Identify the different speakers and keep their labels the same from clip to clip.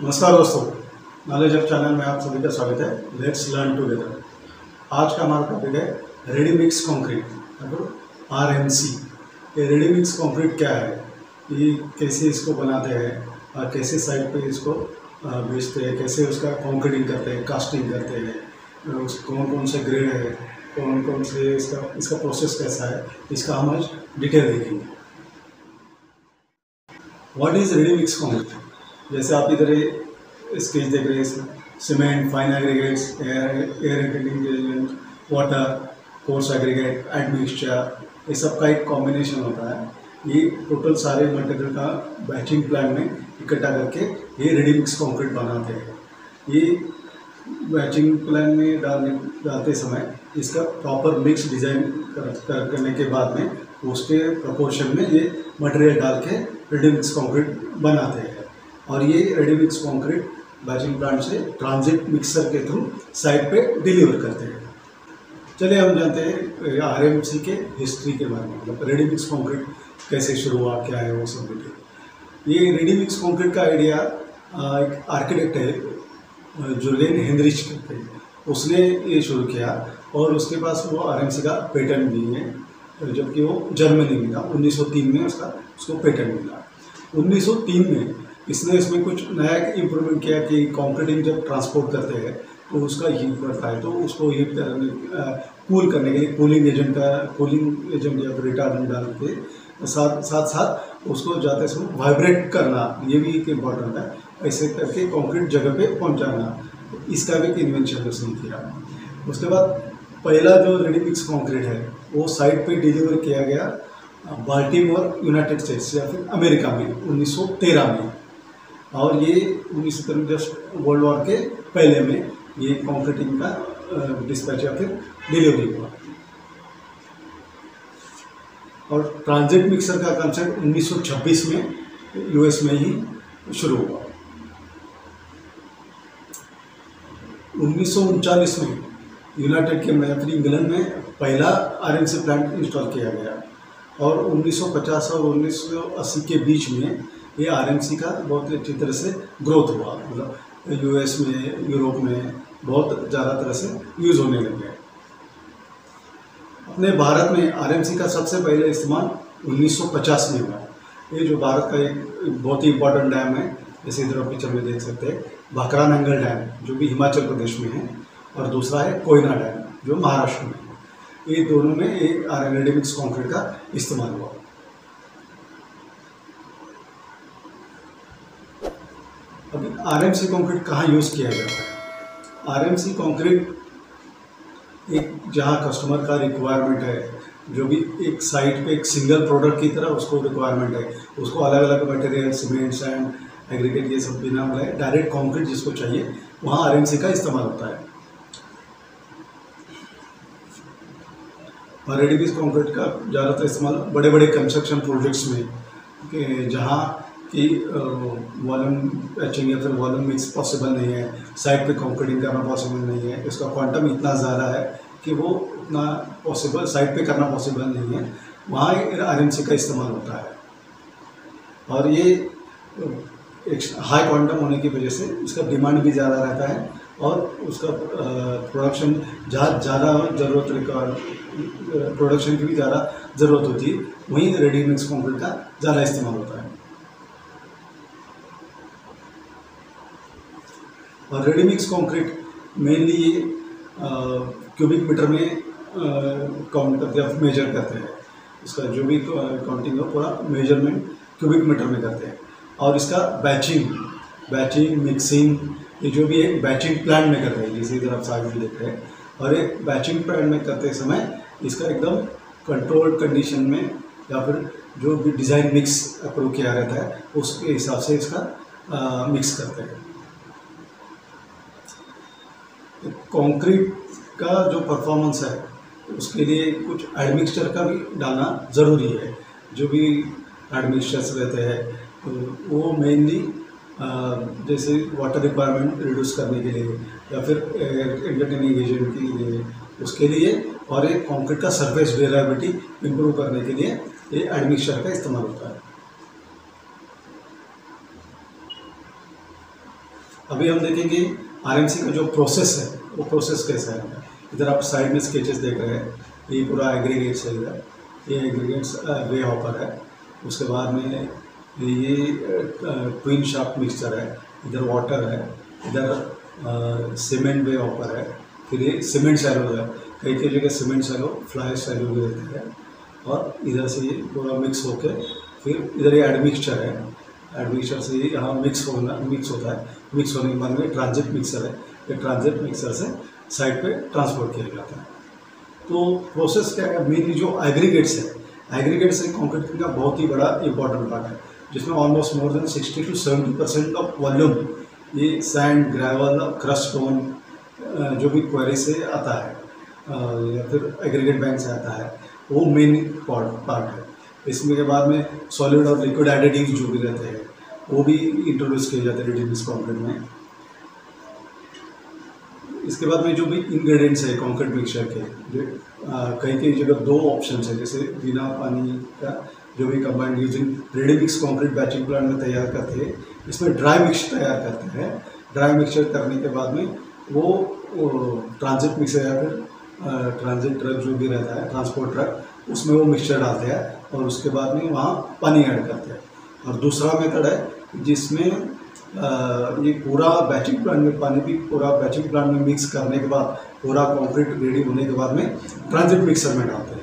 Speaker 1: नमस्कार दोस्तों knowledge of channel में आप सभी का स्वागत है। लेट्स लर्न टुगेदर आज का हमारा टॉपिक है ready mix concrete R M C ये रेडी मिक्स कॉन्क्रीट क्या है? ये कैसे इसको बनाते हैं और कैसे साइड पे इसको बेचते हैं? कैसे उसका कॉन्क्रीटिंग करते हैं कास्टिंग करते हैं? उस कौन कौन से ग्रेड है? कौन कौन से इसका इसका प्रोसेस कैसा है? इसका हम आज डिटेल देखेंगे। What is ready mix concrete जैसे आप इधर स्केच देख रहे हैं cement fine aggregates air air entraining agent water coarse aggregate admixture ये सब का एक कॉम्बिनेशन होता है। ये टोटल सारे मटेरियल का बैचिंग प्लान में इकट्ठा करके ये रेडी मिक्स कॉन्क्रीट बनाते हैं। ये बैचिंग प्लान में डालने डालते समय इसका प्रॉपर मिक्स डिज़ाइन कर, कर, करने के बाद में उसके प्रपोर्शन में ये मटेरियल डाल के रेडी मिक्स कॉन्क्रीट बनाते हैं। और ये ready mix concrete batching plant से ट्रांजिट मिक्सर के थ्रू साइट पे डिलीवर करते हैं। चलिए हम जानते हैं आर एम सी के हिस्ट्री के बारे में मतलब रेडी मिक्स कॉन्क्रीट कैसे शुरू हुआ, क्या है वो सब डिटेल ये रेडी मिक्स कॉन्क्रीट का आइडिया एक आर्किटेक्ट है जुलियन हेनरिच करते हैं। उसने ये शुरू किया और उसके पास वो आरएमसी का पेटेंट भी है, जबकि वो जर्मनी में था। 1903 में उसका, उसको पेटेंट मिला। 1903 में इसने इसमें कुछ नया इम्प्रूवमेंट किया कि कंक्रीटिंग जब ट्रांसपोर्ट करते हैं तो उसका हीट बढ़ता है तो उसको हीट कूल करने के लिए कूलिंग एजेंट का कूलिंग एजेंट या रिटार्डेंट डाल के, साथ साथ साथ उसको जाते समय वाइब्रेट करना, ये भी एक इंपॉर्टेंट है। ऐसे करके कॉन्क्रीट जगह पे पहुंचाना, इसका भी एक इन्वेंशन उसने किया। उसके बाद पहला जो रेडी मिक्स कॉन्क्रीट है, वो साइट पे डिलीवर किया गया बाल्टीमोर यूनाइटेड स्टेट्स या फिर अमेरिका में 1913 में। और ये उन्नीस सौ जस्ट वर्ल्ड वॉर के पहले में ये कॉन्क्रीटिंग का डिस्पैच या फिर डिलीवरी हुआ। और ट्रांजिट मिक्सर का कंसेप्ट 1926 में यूएस में ही शुरू हुआ। उन्नीस में यूनाइटेड के मैत्री इंग्लैंड में पहला आरएमसी प्लांट इंस्टॉल किया गया। और 1950 और 1980 के बीच में ये आरएमसी का बहुत अच्छी तरह से ग्रोथ हुआ। मतलब यूएस में यूरोप में बहुत ज़्यादा तरह से यूज़ होने लग लगे अपने भारत में आरएमसी का सबसे पहले इस्तेमाल 1950 में हुआ। ये जो भारत का एक बहुत ही इम्पोर्टेंट डैम है, जैसे इधर पिक्चर में देख सकते हैं भाखरा नंगल डैम जो भी हिमाचल प्रदेश में है, और दूसरा है कोयना डैम जो महाराष्ट्र में ये दोनों में एक रेडीमिक्स कॉन्क्रीट का इस्तेमाल हुआ। अभी आर एम सी कॉन्क्रीट कहाँ यूज़ किया जाता है? आर एम सी कॉन्क्रीट एक जहाँ कस्टमर का रिक्वायरमेंट है, जो भी एक साइट पे एक सिंगल प्रोडक्ट की तरह उसको रिक्वायरमेंट है, उसको अलग अलग मटेरियल सीमेंट सैंड एग्रीगेट ये सब बिना मिलाए डायरेक्ट कॉन्क्रीट जिसको चाहिए, वहाँ आर का इस्तेमाल होता है। और रेडीमिक्स कॉन्क्रीट का ज़्यादातर इस्तेमाल बड़े बड़े कंस्ट्रक्शन प्रोजेक्ट्स में कि जहाँ कि वॉल्यूम पैचिंग या फिर वॉल्यूम मिक्स पॉसिबल नहीं है साइड पे कॉन्क्रीटिंग करना पॉसिबल नहीं है, इसका क्वांटम इतना ज़्यादा है कि वो उतना पॉसिबल साइड पे करना पॉसिबल नहीं है, वहाँ आर का इस्तेमाल होता है। और ये एक हाई क्वांटम होने की वजह से इसका डिमांड भी ज़्यादा रहता है। और उसका प्रोडक्शन जहाँ ज़्यादा ज़रूरत रिक्वायर प्रोडक्शन की भी ज़्यादा ज़रूरत होती है, वहीं रेडी मिक्स कॉन्क्रीट का ज़्यादा इस्तेमाल होता है। और रेडी मिक्स कॉन्क्रीट मेनली ये क्यूबिक मीटर में काउंट करते हैं मेजर करते हैं। इसका जो भी काउंटिंग है, पूरा मेज़रमेंट क्यूबिक मीटर में करते हैं। और इसका बैचिंग बैचिंग मिक्सिंग ये जो भी है बैचिंग प्लान में कर रहे हैं जैसे इधर आप साइड में देख रहे हैं और एक बैचिंग प्लान में करते समय इसका एकदम कंट्रोल्ड कंडीशन में या फिर जो भी डिज़ाइन मिक्स अप्रूव किया रहता है उसके हिसाब से इसका आ, मिक्स करते हैं। कंक्रीट का जो परफॉर्मेंस है उसके लिए कुछ एडमिक्सचर का भी डालना ज़रूरी है। जो भी एडमिक्सचर्स रहते हैं तो वो मेनली जैसे वाटर रिक्वायरमेंट रिड्यूस करने के लिए, या फिर एंटरटेनिंग एजेंट के लिए, उसके लिए, और एक कंक्रीट का सरफेस ड्यूरेबिलिटी इम्प्रूव करने के लिए ये एडमिक्सचर का इस्तेमाल होता है। अभी हम देखेंगे आरएमसी का जो प्रोसेस है, वो प्रोसेस कैसा है? इधर आप साइड में स्केचेस देख रहे हैं, ये पूरा एग्रीगेट्स है इधर ये एग्रीगेट्स वे हॉपर है, उसके बाद में ये ट्विन शार्प मिक्सचर है, इधर वाटर है, इधर सीमेंट वे हॉपर है, फिर ये सीमेंट सैलो है। कई कई जगह सीमेंट सैलो फ्लाई सैलो भी रहते हैं और इधर से ये पूरा मिक्स होके फिर इधर ये एडमिक्सचर है। एडमिक्सचर से ये यहाँ मिक्स होना मिक्स होता है। मिक्स होने के बाद में ट्रांजिट मिक्सर है। ये ट्रांजिट मिक्सर से साइड पे ट्रांसपोर्ट किया जाता है। तो प्रोसेस क्या है? मेनली जो एग्रीगेट्स है एग्रीगेट्स एक कॉन्क्रीट का बहुत ही बड़ा इंपॉर्टेंट पार्ट है। जिसमें almost more than sixty to seventy percent of volume ये सैंड ग्रेवल क्रस्ट स्टोन जो भी क्वेरी से आता है या फिर एग्रीगेट बैंक से आता है, वो मेन पार्ट है। इसमें के बाद में सॉलिड और लिक्विड एडिटिव जो भी रहते हैं, वो भी इंट्रोड्यूस किए जाते हैं रेडीमेड कॉन्क्रीट में। इसके बाद में जो भी इंग्रेडिएंट्स है कॉन्क्रीट मिक्सचर के, जो कई कई जगह दो ऑप्शन है, जैसे बिना पानी का जो भी combined using ready mix concrete batching plant में तैयार करते हैं इसमें ड्राई मिक्सचर तैयार करते हैं। ड्राई मिक्सचर करने के बाद में वो, ट्रांजिट मिक्सर या फिर ट्रांजिट ट्रक जो भी रहता है ट्रांसपोर्ट ट्रक उसमें वो मिक्सचर डालते हैं और उसके बाद में वहाँ पानी ऐड करते हैं। और दूसरा मेथड है जिसमें ये पूरा बैचिंग प्लांट में पानी भी पूरा बैचिंग प्लांट में मिक्स करने के बाद पूरा कंक्रीट रेडी होने के बाद में ट्रांजिट मिक्सर में डालते हैं।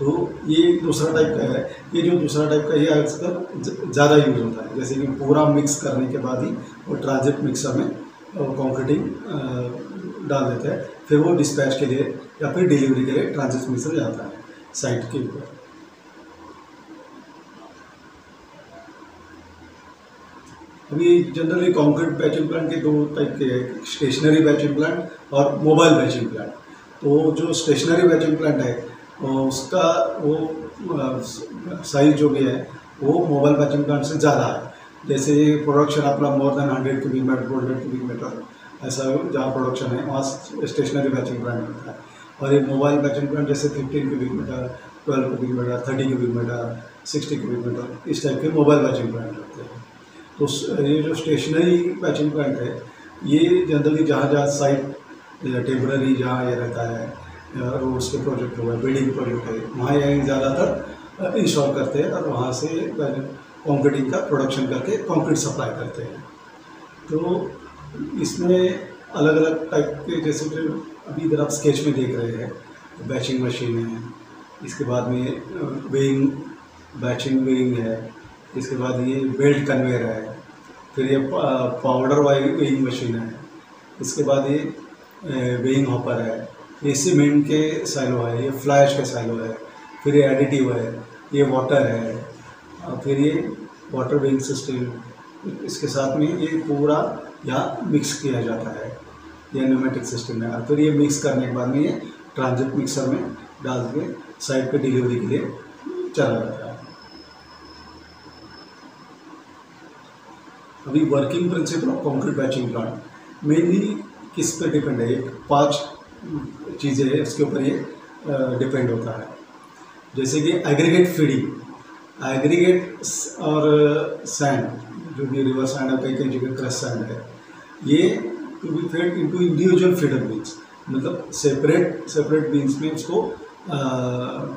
Speaker 1: तो ये दूसरा टाइप का है। ये जो दूसरा टाइप का ये आजकल ज़्यादा यूज़ होता है। जैसे कि पूरा मिक्स करने के बाद ही वो ट्रांजिट मिक्सर में कॉन्क्रीटिंग डाल देते हैं। फिर वो डिस्पैच के लिए या फिर डिलीवरी के लिए ट्रांजिट मिक्सर जाता है साइट के ऊपर। अभी जनरली कॉन्क्रीट बैचिंग प्लांट के दो टाइप के हैं। स्टेशनरी बैचिंग प्लांट और मोबाइल बैचिंग प्लांट तो जो स्टेशनरी बैचिंग प्लांट है उसका वो साइज़ जो भी है, वो मोबाइल बैचिंग प्लांट से ज़्यादा है। जैसे प्रोडक्शन अपना more than hundred cubic metre two hundred cubic metre ऐसा जहाँ प्रोडक्शन है, वहाँ स्टेशनरी बैचिंग प्लांट होता है। और ये मोबाइल बैचिंग प्लांट जैसे fifteen cubic metre twelve cubic metre thirty cubic metre sixty cubic metre इस टाइप के मोबाइल बैचिंग प्लांट होते हैं। तो ये जो स्टेशनरी बैचिंग प्लांट है, ये जनरली जहाँ जहाँ साइट टेम्प्ररी जहाँ ये रहता है रोड्स के प्रोजेक्ट हो गए बिल्डिंग प्रोजेक्ट है। वहाँ ये ज़्यादातर इंस्टॉल करते हैं और वहाँ से कॉन्क्रीटिंग का प्रोडक्शन करके कॉन्क्रीट सप्लाई करते हैं। तो इसमें अलग अलग टाइप के, जैसे जो अभी इधर आप स्केच में देख रहे हैं बैचिंग मशीन है, इसके बाद में वेइंग बैचिंग वेइंग है, इसके बाद ये बेल्ट कन्वेयर है, फिर ये पाउडर वाई वेइंग मशीन है, इसके बाद ये वेइंग हॉपर है। ये सीमेंट के साइलो है, ये फ्लैश के साइलो है, फिर ये एडिटिव है, ये वाटर है, और फिर ये वाटर वेइंग सिस्टम इसके साथ में ये पूरा यहाँ मिक्स किया जाता है, ये न्यूमेटिक सिस्टम है। और फिर ये मिक्स करने के बाद में ये ट्रांजिट मिक्सर में डाल के साइड पे डिलीवरी के लिए चला जाता है। अभी working principle of concrete batching plant mainly किस पे डिपेंड है? एक पाँच चीज़ें है, उसके ऊपर ये डिपेंड होता है। जैसे कि एग्रीगेट फीडिंग एग्रीगेट और सैंड जो भी रिवर सैंड है, कई कई जगह क्रश सैंड है, ये to be fed into individual feeder bins मतलब सेपरेट सेपरेट बीन्स में उसको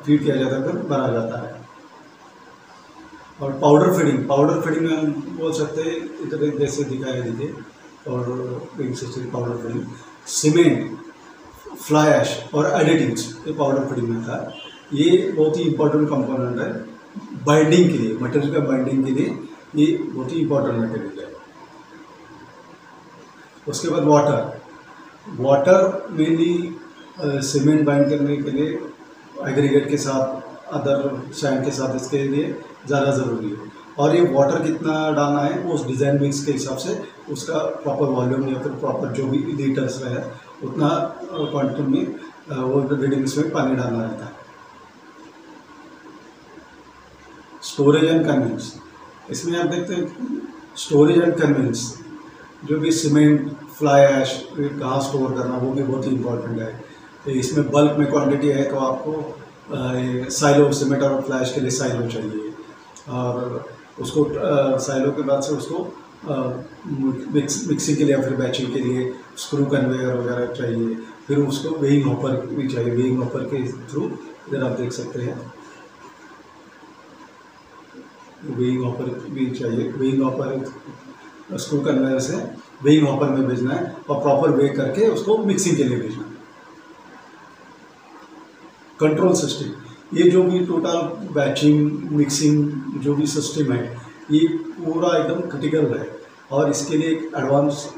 Speaker 1: फ़ीड किया जाता है भरा जाता है। और पाउडर फीडिंग पाउडर फीडिंग में हम बोल सकते हैं इधर जैसे दिखाया दीजिए, और powder feeding cement fly ash और एडिटिव्स ये पाउडर फीडिंग में था। ये बहुत ही इंपॉर्टेंट कंपोनेंट है बाइंडिंग के लिए मटेरियल का बाइंडिंग के लिए, ये बहुत ही इंपॉर्टेंट मटेरियल है। उसके बाद water water mainly cement bind करने के लिए एग्रीगेट के साथ अदर सैंड के साथ इसके लिए ज़्यादा ज़रूरी है। और ये वाटर कितना डालना है, उस डिज़ाइन मिक्स के हिसाब से उसका प्रॉपर वॉल्यूम या फिर प्रॉपर जो भी लीटर्स है उतना क्वान्टिटी में वो रेडी मिक्स में पानी डालना रहता है स्टोरेज एंड कन्वेंस इसमें आप देखते हैं स्टोरेज एंड कन्वेंस जो भी सीमेंट फ्लाई ऐश कहाँ स्टोर करना, वो भी बहुत ही इंपॉर्टेंट है। तो इसमें बल्क में क्वांटिटी है तो आपको साइलो सीमेंट और फ्लैश के लिए साइलो चाहिए। और उसको साइलो के बाद से उसको मिक्स मिक्सिंग के लिए या फिर बैचिंग के लिए स्क्रू कन्वेयर वगैरह चाहिए। फिर उसको वेइंग हॉपर भी चाहिए वेइंग हॉपर के थ्रू इधर आप देख सकते हैं। वेइंग हॉपर भी चाहिए वेइंग हॉपर स्क्रू कन्वेयर से वेइंग हॉपर में भेजना है और प्रॉपर वे करके उसको मिक्सिंग के लिए भेजना है। कंट्रोल सिस्टम ये जो भी टोटल बैचिंग मिक्सिंग जो भी सिस्टम है, ये पूरा एकदम क्रिटिकल है और इसके लिए एक एडवांस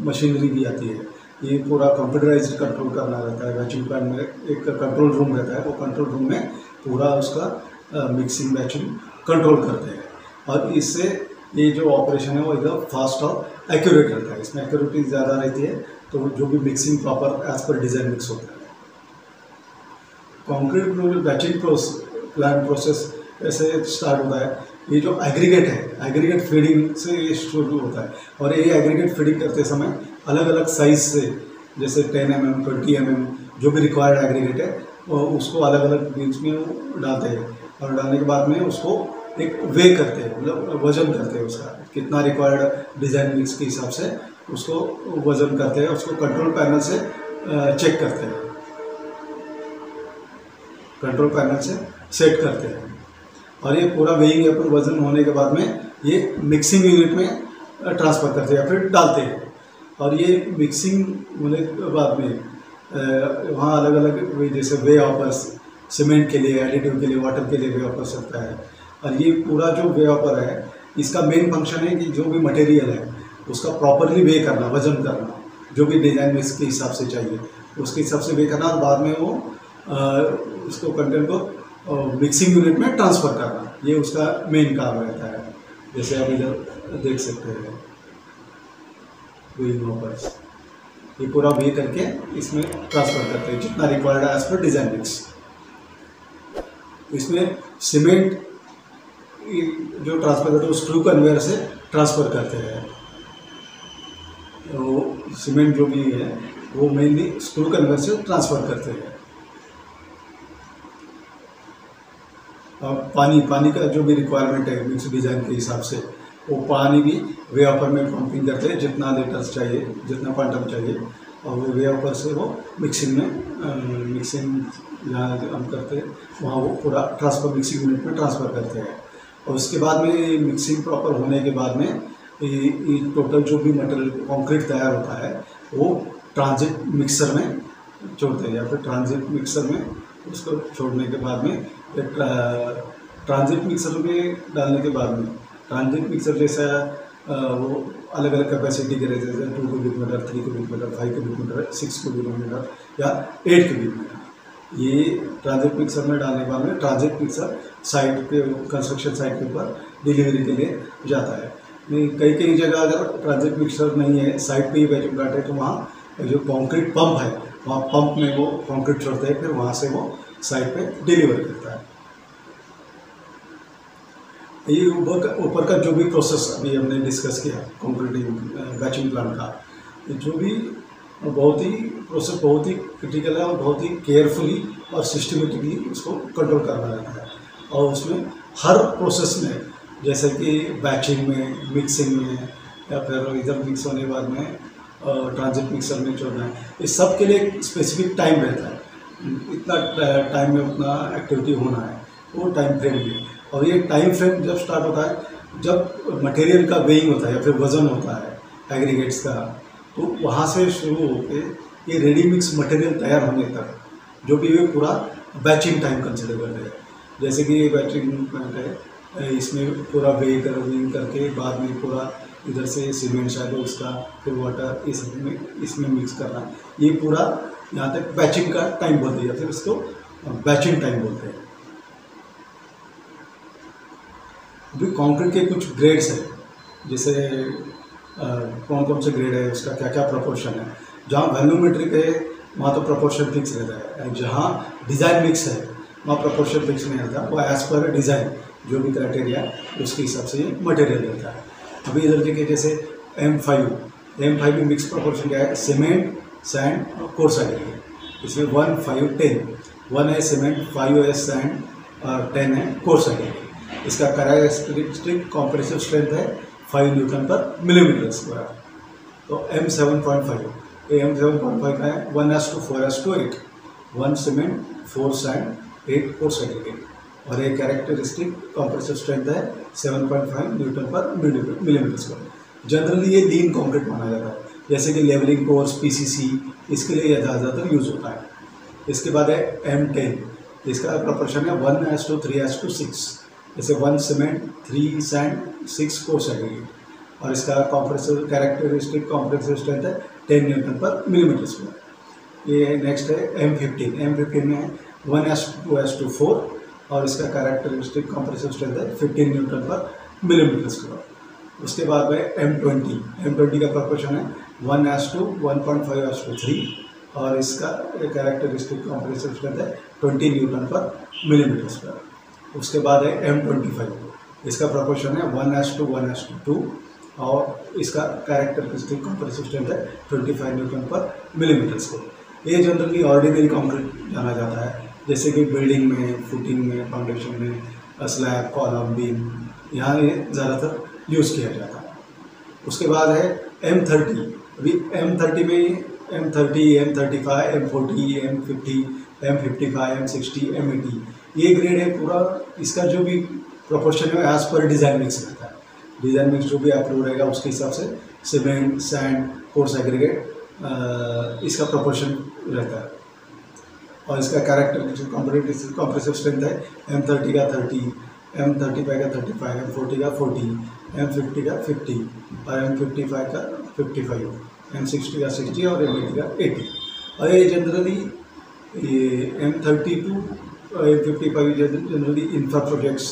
Speaker 1: मशीनरी भी आती है। ये पूरा कंप्यूटराइज कंट्रोल करना रहता है। बैचिंग पैन में एक कंट्रोल रूम रहता है। वो कंट्रोल रूम में पूरा उसका मिक्सिंग बैचिंग कंट्रोल करते हैं। और इससे ये जो ऑपरेशन है, वो एकदम फास्ट और एक्यूरेट रहता है। इसमें एक्यूरेटी ज़्यादा रहती है तो जो भी mixing proper as per design mix होता है। कॉन्क्रीट बैचिंग प्लान प्रोसेस ऐसे स्टार्ट होता है। ये जो एग्रीगेट है एग्रीगेट फीडिंग से ये शुरू होता है। और ये एग्रीगेट फीडिंग करते समय अलग अलग साइज़ से, जैसे ten M M twenty M M जो भी रिक्वायर्ड एग्रीगेट है, वो उसको अलग अलग बीच में डालते हैं। और डालने के बाद में उसको एक वे करते हैं मतलब वज़न करते हैं उसका, कितना रिक्वायर्ड डिज़ाइन मिक्स के हिसाब से उसको वज़न करते हैं, उसको कंट्रोल पैनल से चेक करते हैं। कंट्रोल पैनल से सेट करते हैं। और ये पूरा वेइंग या वज़न होने के बाद में ये मिक्सिंग यूनिट में ट्रांसफ़र करते हैं या फिर डालते हैं। और ये मिक्सिंग होने के बाद में वहाँ अलग अलग जैसे वे ऑपर्स सीमेंट के लिए एडिटिव के लिए वाटर के लिए वे ऑपर सकता है। और ये पूरा जो वे ऑपर है, इसका मेन फ़ंक्शन है कि जो भी मटेरियल है, उसका प्रॉपरली वे करना, वज़न करना, जो भी डिज़ाइन में इसके हिसाब से चाहिए। उसके हिसाब से वे करना और बाद में वो इसको कंटेंट को मिक्सिंग यूनिट में ट्रांसफ़र करना। ये उसका मेन काम रहता है, जैसे आप इधर देख सकते हैं। ये पूरा वे करके इसमें ट्रांसफ़र करते हैं, जितना रिक्वायर्ड है एज पर डिज़ाइन मिक्स इसमें सीमेंट जो ट्रांसफ़र करते हैं, उस स्क्रू कन्वेयर से ट्रांसफ़र करते हैं। तो सीमेंट जो भी है, वो मेनली स्क्रू कन्वेयर से ट्रांसफ़र करते हैं। पानी पानी का जो भी रिक्वायरमेंट है मिक्स डिज़ाइन के हिसाब से वो पानी भी वे ऑपर में पंपिंग करते हैं, जितना लीटर्स चाहिए, जितना क्वांटम चाहिए, और वो ऑपर से वो मिक्सिंग में मिक्सिंग जहाँ हम करते हैं, वहाँ वो पूरा ट्रांसफ़र मिक्सिंग यूनिट में ट्रांसफ़र करते हैं। और उसके बाद में मिक्सिंग प्रॉपर होने के बाद में ये टोटल जो भी मटेरियल कॉन्क्रीट तैयार होता है, वो ट्रांजिट मिक्सर में छोड़ते हैं, या फिर ट्रांजिट मिक्सर में उसको छोड़ने के बाद में ट्रांजिट मिक्सर में डालने के बाद में ट्रांजिट मिक्सर जैसा वो अलग अलग कैपेसिटी के रहते हैं two cubic metre three cubic metre five cubic metre six cubic metre या एट क्यूबिक मीटर ये ट्रांजिट मिक्सर में डालने के बाद में ट्रांजिट मिक्सर साइट पे कंस्ट्रक्शन साइट के ऊपर डिलीवरी के लिए जाता है। नहीं कई कई जगह अगर ट्रांजिट मिक्सर नहीं है साइट पे ही वैक्यूम प्लांट तो वहाँ जो कॉन्क्रीट पंप है, वहाँ पंप में वो कॉन्क्रीट छोड़ते हैं, फिर वहाँ से वो साइट पे डिलीवर करता है। ये ऊपर का ऊपर का जो भी प्रोसेस अभी हमने डिस्कस किया कॉन्क्रीटिंग बैचिंग प्लान का जो भी बहुत ही प्रोसेस बहुत ही क्रिटिकल है और बहुत ही केयरफुली और सिस्टमेटिकली उसको कंट्रोल करना रहता है। और उसमें हर प्रोसेस में, जैसे कि बैचिंग में मिक्सिंग में, या फिर इधर मिक्स होने के बाद में ट्रांजिट मिक्सर में छोड़ना है इस सब के लिए स्पेसिफिक टाइम रहता है। इतना टाइम में उतना एक्टिविटी होना है, वो टाइम फ्रेम में। और ये टाइम फ्रेम जब स्टार्ट होता है, जब मटेरियल का वेइंग होता है या फिर वज़न होता है एग्रीगेट्स का तो वहाँ से शुरू होकर ये रेडी मिक्स मटेरियल तैयार होने तक, जो कि ये पूरा बैचिंग टाइम कंसिडर करते हैं। जैसे कि ये बैचिंग प्लांट है, इसमें पूरा वे कर करके बाद में पूरा इधर से सीमेंट शायद उसका फिर वाटर इस में, इसमें मिक्स करना। ये पूरा यहाँ तक बैचिंग का टाइम बोलते हैं फिर उसको बैचिंग टाइम बोलते हैं। अभी कॉन्क्रीट के कुछ ग्रेड्स हैं। जैसे कौन कौन से ग्रेड है, उसका क्या क्या प्रपोर्शन है। जहाँ वैल्यूमेट्रिक है, वहाँ तो प्रपोर्शन फिक्स रहता है। एंड जहाँ डिज़ाइन मिक्स है, वहाँ प्रपोर्शन फिक्स नहीं रहता। वो एज़ पर डिज़ाइन जो भी क्राइटेरिया उसके हिसाब से ये मटेरियल रहता है। अभी इधर देखिए, जैसे एम फाइव एम फाइव में मिक्स प्रपोर्शन क्या है? सीमेंट सैंड और कोर्स एग्रीगेट इसमें वन फाइव टेन वन है सीमेंट फाइव है सैंड और टेन है कोर्स एग्रीगेट इसका कैरेक्टरिस्टिक कॉम्प्रेसिव स्ट्रेंथ है फाइव न्यूटन पर मिलीमीटर स्क्वायर तो M seven point five M seven point five का है one is to four is to eight one cement four sand eight four segregate और ये characteristic compressive strength है seven point five newton per millimetre square generally ये lean concrete माना जाता है. जैसे कि लेवलिंग कोर्स पीसीसी इसके लिए यह ज़्यादातर यूज़ होता है. इसके बाद है एम टेन इसका प्रोपोर्शन है one is to three is to six जैसे one cement three sand six four segregate और इसका कॉम्प्रेसिव कैरेक्टरिस्टिक कॉम्प्रेसिव स्ट्रेंथ है टेन न्यूटन पर मिलीमीटर स्क्वायर ये नेक्स्ट है एम फिफ्टीन एम फिफ्टीन में one is to is to four और इसका कैरेक्टरिस्टिक कॉम्प्रेसिव स्ट्रेंथ है फिफ्टीन न्यूटन पर मिलीमीटर स्क्वायर उसके बाद में एम ट्वेंटी एम ट्वेंटी का प्रोपोर्शन है one is to one point five is to three और इसका कैरेक्टरिस्टिक कॉम्प्रेसिव स्ट्रेंथ है ट्वेंटी न्यूटन पर मिलीमीटर स्क्वायर उसके बाद है एम ट्वेंटी फाइव इसका प्रोपोर्शन है one is to one is to two और इसका कैरेक्टरिस्टिक कॉम्प्रेसिव है ट्वेंटी फाइव न्यूटन पर मिलीमीटर स्क्वायर ये जनरली ऑर्डिनरी कंक्रीट जाना जाता है. जैसे कि बिल्डिंग में फुटिंग में फाउंडेशन में स्लैब कॉलम बीम यहाँ ये ज़्यादातर यूज़ किया जाता है. उसके बाद है एम थर्टी अभी एम थर्टी में M thirty M thirty five M forty M fifty M fifty five M sixty M eighty ये ग्रेड है पूरा, इसका जो भी प्रोपोर्शन है एज पर डिज़ाइन मिक्स रहता है। डिज़ाइन मिक्स जो भी अप्रूव रहेगा, उसके हिसाब से सीमेंट सैंड कोर्स एग्रीगेट इसका प्रोपोर्शन रहता है। और इसका कैरेक्टर कॉम्प्रेसिव स्ट्रेंथ है एम थर्टी का थर्टी एम थर्टी फाइव का थर्टी फाइव एम फोर्टी का फोर्टी एम फिफ्टी का फिफ्टी और एम फिफ्टी फाइव का फिफ्टी फाइव एम सिक्सटी का सिक्सटी और एम एटी का एटी और ये जनरली ये M thirty to M generally infra projects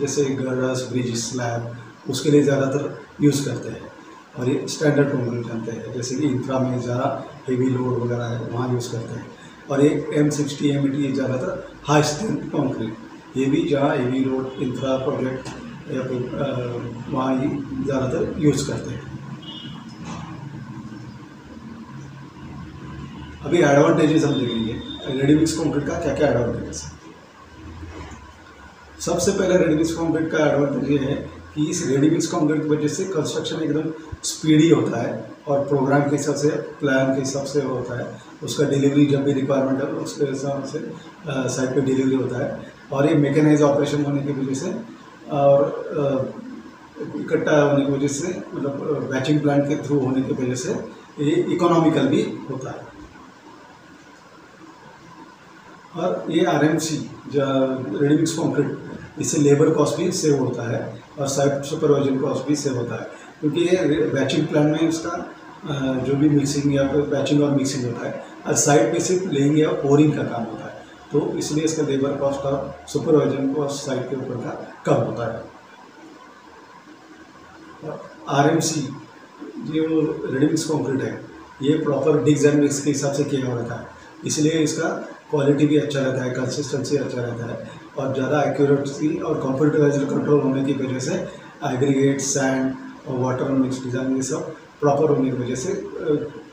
Speaker 1: जैसे गर्डर्स ब्रिज स्लैब उसके लिए ज़्यादातर यूज़ करते हैं। और ये स्टैंडर्ड कंक्रीट जानते हैं, जैसे कि इंफ्रा में ज़्यादा हेवी लोड वगैरह है, वहाँ यूज़ करते हैं। और ये एम सिक्सटी एम एटी ज़्यादातर हाई स्ट्रेंथ कंक्रीट ये भी जहाँ हेवी लोड इंफ्रा प्रोजेक्ट या फिर वहाँ ही ज़्यादातर यूज़ करते हैं। अभी एडवांटेजेस हम देखेंगे। रेडीमिक्स कंक्रीट का क्या क्या एडवांटेजेस है? सबसे पहले रेडीमिक्स कॉन्क्रीट का एडवांटेज ये है कि इस रेडीमिक्स कॉन्क्रीट की वजह से कंस्ट्रक्शन एकदम स्पीडी होता है और प्रोग्राम के हिसाब से प्लान के हिसाब से होता है। उसका डिलीवरी जब भी रिक्वायरमेंट है, उसके हिसाब से साइट पे डिलीवरी होता है। और ये मेकेनाइज ऑपरेशन होने की वजह से और इकट्ठा होने की वजह से मतलब बैचिंग प्लांट के थ्रू होने की वजह से ये इकोनॉमिकल भी होता है। और ये R M C ready mix concrete इससे लेबर कॉस्ट भी सेव होता है और साइट सुपरवाइजन कॉस्ट भी सेव होता है। क्योंकि ये बैचिंग प्लान में इसका जो भी मिक्सिंग या फिर बैचिंग और मिक्सिंग होता है और साइड पे सिर्फ़ लेंग या पोरिंग का काम होता है। तो इसलिए इसका लेबर कॉस्ट और सुपरवाइजन कॉस्ट साइड के ऊपर का कम होता है। आर एम सी जो रेडीमिक्स कॉन्क्रीट है, ये प्रॉपर डिज़ाइन मिक्स के हिसाब से किया रहता है। इसलिए इसका क्वालिटी भी अच्छा रहता है कंसिस्टेंसी अच्छा रहता है। और ज़्यादा एक्यूरेसी और कंप्यूटराइज कंट्रोल होने की वजह से एग्रीगेट सैंड और वाटर मिक्स डिज़ाइन ये सब प्रॉपर होने की वजह से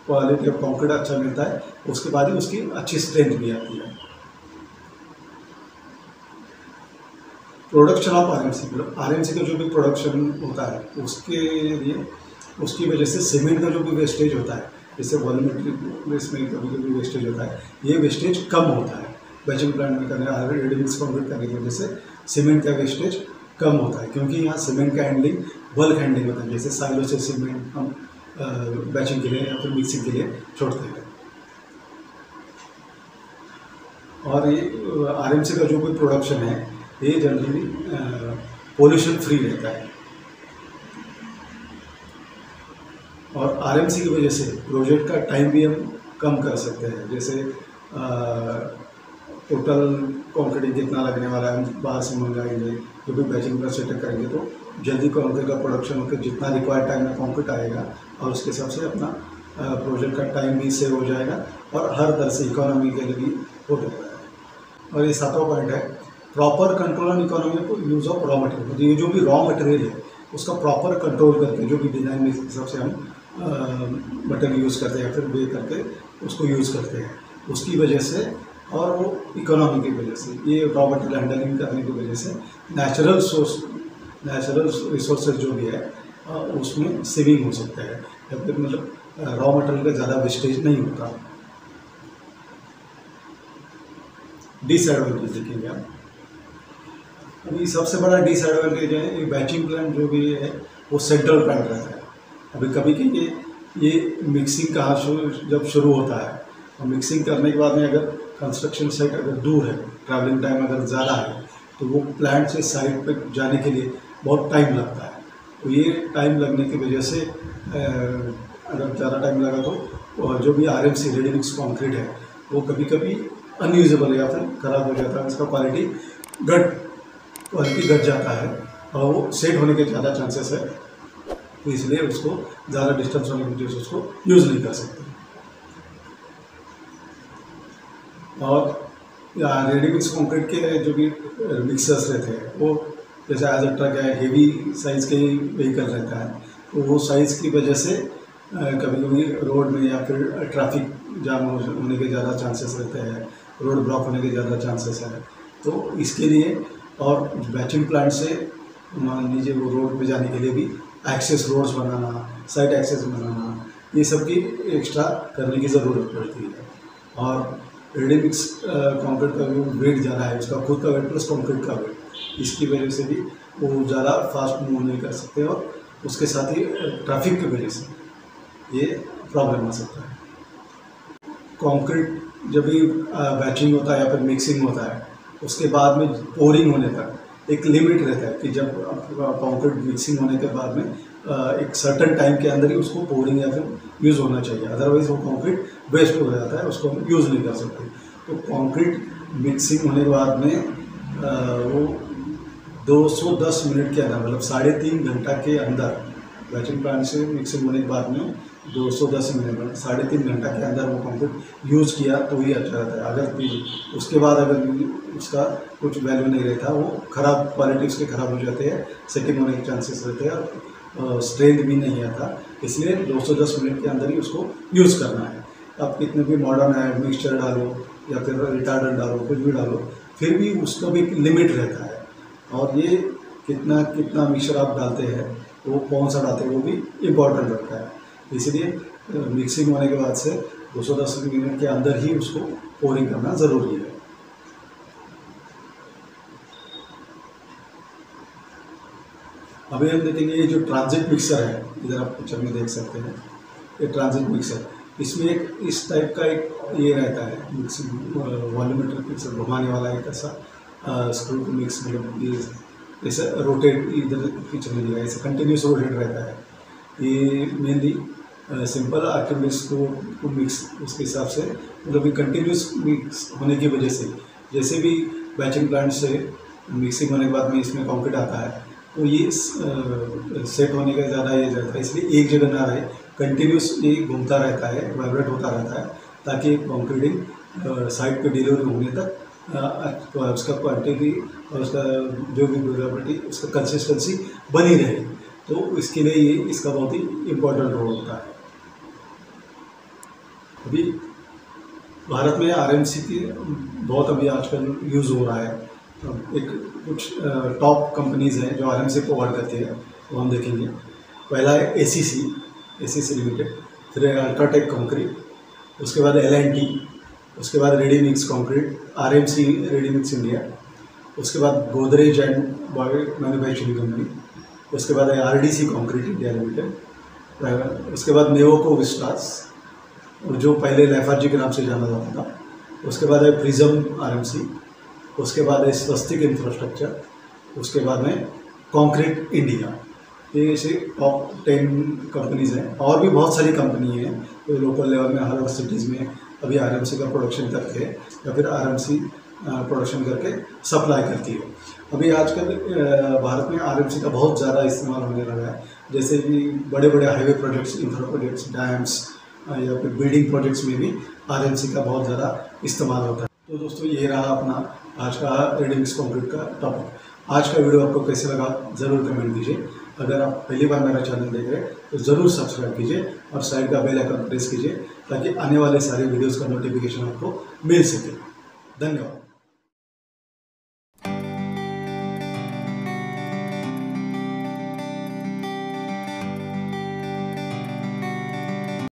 Speaker 1: क्वालिटी ऑफ़ कॉन्क्रीट अच्छा मिलता है। उसके बाद ही उसकी अच्छी स्ट्रेंथ भी आती है। Production of R M C R M C का जो भी प्रोडक्शन होता है, उसके लिए, उसकी वजह से सीमेंट का जो भी वेस्टेज होता है, जैसे वॉल्यूमेट्रिक में कभी कभी वेस्टेज होता है, ये वेस्टेज कम होता है। बैचिंग प्लांट में करने रेडी मिक्स कॉन्क्रीट करने की वजह से सीमेंट का वेस्टेज कम होता है, क्योंकि यहाँ सीमेंट का हैंडलिंग बल्क हैंडलिंग होता है, जैसे साइलो से सीमेंट हम बैचिंग के लिए या फिर मिक्सिंग के लिए छोड़ते हैं। और ये आरएमसी का जो भी प्रोडक्शन है, ये जनरली पोल्यूशन फ्री रहता है। और आर की वजह से प्रोजेक्ट का टाइम भी हम कम कर सकते हैं, जैसे टोटल कॉन्क्रीटिंग जितना लगने वाला है बाहर से मंगाएँगे, जो भी बैचिंग का सेटअप करेंगे तो जल्दी कॉन्क्रीट का प्रोडक्शन होकर जितना रिक्वायर्ड टाइम में कॉन्क्रीट आएगा, और उसके हिसाब से अपना प्रोजेक्ट का टाइम भी सेव हो जाएगा, और हर तरह से इकोनॉमी के लिए भी हो जाएगा और ये सातवां पॉइंट है प्रॉपर कंट्रोल ऑन इकोनॉमी को यूज़ ऑफ़ रॉ मटेरियल ये जो भी रॉ मटेरियल है, उसका प्रॉपर कंट्रोल करके, जो भी डिज़ाइन में हिसाब से हम मटेरियल यूज़ करते हैं, या फिर वे करके उसको यूज़ करते हैं, उसकी वजह से और वो इकोनॉमी की वजह से, ये रॉ मटेरियल हैंडलिंग करने की वजह से नेचुरल सोर्स नेचुरल रिसोर्सेज जो भी है उसमें सेविंग हो सकता है। या फिर मतलब रॉ मटेरियल का ज़्यादा वेस्टेज नहीं होता। डिसएडवांटेज देखेंगे आप अभी सबसे बड़ा डिसएडवांटेज है, ये बैचिंग प्लांट जो भी है, वो सेंट्रल प्लांट रहता है। अभी कभी कभी ये मिक्सिंग कहाँ जब शुरू होता है और मिक्सिंग करने के बाद में अगर कंस्ट्रक्शन साइट अगर दूर है ट्रैवलिंग टाइम अगर ज़्यादा है तो वो प्लांट से साइट पर जाने के लिए बहुत टाइम लगता है। तो ये टाइम लगने की वजह से अगर ज़्यादा टाइम लगा तो जो भी R M C ready mix concrete है, वो कभी कभी अनयूजेबल या फिर ख़राब हो जाता है, उसका क्वालिटी घट क्वालिटी घट जाता है, और वो सेट होने के ज़्यादा चांसेस है तो इसलिए उसको ज़्यादा डिस्टेंस होने की वजह से उसको यूज़ नहीं कर सकते। और रेडीमिक्स कंक्रीट के जो भी मिक्सर्स रहते हैं, वो जैसे आज अ ट्रक है हेवी साइज़ के ही व्हीकल रहता है तो वो साइज़ की वजह से कभी कभी रोड में या फिर ट्रैफ़िक जाम होने के ज़्यादा चांसेस रहते हैं रोड ब्लॉक होने के ज़्यादा चांसेस है तो इसके लिए और बैचिंग प्लांट से, मान लीजिए वो रोड पे जाने के लिए भी एक्सेस रोड्स बनाना साइड एक्सेस बनाना, ये सब की एक्स्ट्रा करने की ज़रूरत पड़ती है, और रेडी मिक्स कॉन्क्रीट का जो वेट ज़्यादा है, उसका खुद का वेट प्लस कॉन्क्रीट का वेट इसकी वजह से भी वो ज़्यादा फास्ट मूव नहीं कर सकते और उसके साथ ही ट्रैफ़िक की वजह से ये प्रॉब्लम आ सकता है। कॉन्क्रीट जब भी बैचिंग होता है या फिर मिक्सिंग होता है, उसके बाद में पोरिंग होने तक एक लिमिट रहता है कि जब कॉन्क्रीट मिक्सिंग होने के बाद में एक सर्टन टाइम के अंदर ही उसको पोरिंग या फिर यूज़ होना चाहिए। अदरवाइज़ वो कंक्रीट वेस्ट हो जाता है, उसको हम यूज़ नहीं कर सकते। तो कंक्रीट मिक्सिंग होने के बाद में वो 210 मिनट के अंदर मतलब साढ़े तीन घंटा के अंदर बैचिंग प्लांट से मिक्सिंग होने के बाद में दो सौ दस मिनट साढ़े तीन घंटा के अंदर वो कंप्यूटर यूज़ किया तो ही अच्छा रहता है। अगर उसके बाद अगर उसका कुछ वैल्यू नहीं रहता, वो ख़राब क्वालिटी उसके ख़राब हो जाते हैं सेटिंग होने के चांसेस रहते हैं। स्ट्रेंथ भी नहीं आता इसलिए 210 मिनट के अंदर ही उसको यूज़ करना है। आप कितने भी मॉडर्न है मिक्सचर डालो या फिर रिटार्डर डालो, कुछ भी डालो, फिर भी उसका भी लिमिट रहता है। और ये कितना कितना मिक्सचर आप डालते हैं, वो कौन सा डालते हैं, वो भी इम्पोर्टेंट रहता है। इसलिए मिक्सिंग होने के बाद से 210 मिनट के अंदर ही उसको पोरिंग करना ज़रूरी है। अभी हम देखेंगे ये जो ट्रांजिट मिक्सर है इधर आप पिक्चर में देख सकते हैं ये ट्रांजिट मिक्सर इसमें एक इस टाइप का एक ये रहता है मिक्सिंग वॉल्यूमेट्रिक मिक्सर घुमाने वाला एक ऐसा स्क्रू मिक्स मतलब ये जैसे रोटेट इधर पिक्चर में दिया ऐसे कंटिन्यूस रोटेट रहता है। ये मेनली सिंपल आर्किमिक्स को, को मिक्स उसके हिसाब से मतलब कि कंटिन्यूस मिक्स होने की वजह से जैसे भी बैचिंग प्लांट से मिक्सिंग होने के बाद में इसमें कॉन्क्रीट आता है तो ये सेट होने का ज़्यादा ये रहता है, इसलिए एक जगह ना रहे कंटिन्यूस ये घूमता रहता है वाइब्रेट होता रहता है, ताकि कॉन्क्रीटिंग साइड पे डिलीवर होने तक उसका क्वांटिटी और उसका जो भी ड्यूरेबिलिटी उसका कंसिस्टेंसी बनी रहे। तो इसके लिए ये, इसका बहुत ही इम्पोर्टेंट रोल होता है। अभी भारत में आर की बहुत अभी आजकल यूज़ हो रहा है। एक कुछ टॉप कंपनीज़ हैं जो आर को प्रोवाइड करती है, वो हम देखेंगे। पहला है A C C A C C limited फिर अल्ट्राटेक कॉन्क्रीट उसके बाद एल एंड टी उसके बाद ready mix concrete R M C ready mix India उसके बाद Godrej and Boyce manufacturing company उसके बाद R D C concrete India limited उसके बाद नेवोको विस्टास जो पहले लेफार्जी के नाम से जाना जाता था, उसके बाद है प्रिज्म आरएमसी उसके बाद है स्वस्तिक इंफ्रास्ट्रक्चर उसके बाद में कॉन्क्रीट इंडिया ये ऐसे टॉप टेन कंपनीज़ हैं। और भी बहुत सारी कंपनी हैं जो तो लोकल लेवल में, हर सिटीज़ में अभी आरएमसी का प्रोडक्शन करके, या फिर आरएमसी प्रोडक्शन करके सप्लाई करती है। अभी आजकल भारत में आरएमसी का बहुत ज़्यादा इस्तेमाल होने लगा है। जैसे कि बड़े बड़े highway projects infra projects dams या फिर बिल्डिंग प्रोजेक्ट्स में भी आरएमसी का बहुत ज़्यादा इस्तेमाल होता है। तो दोस्तों, ये रहा अपना आज का रेडिंग्स कॉन्क्रीट का टॉपिक आज का वीडियो आपको कैसे लगा, ज़रूर कमेंट कीजिए अगर आप पहली बार मेरा चैनल देख रहे हैं तो ज़रूर सब्सक्राइब कीजिए और साइड का बेल आइकन प्रेस कीजिए, ताकि आने वाले सारे वीडियोस का नोटिफिकेशन आपको मिल सके। धन्यवाद।